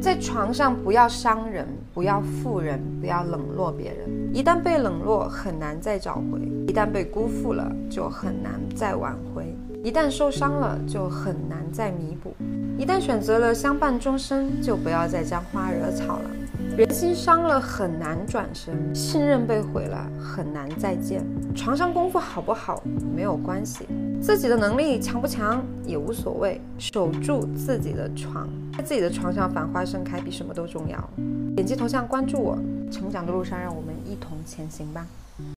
在床上不要伤人，不要负人，不要冷落别人。一旦被冷落，很难再找回；一旦被辜负了，就很难再挽回；一旦受伤了，就很难再弥补；一旦选择了相伴终生，就不要再沾花惹草了。人心伤了很难转身，信任被毁了很难再见。床上功夫好不好没有关系，自己的能力强不强也无所谓。守住自己的床，在自己的床上繁花盛开，比什么都重要。点击头像关注我，成长的路上让我们一同前行吧。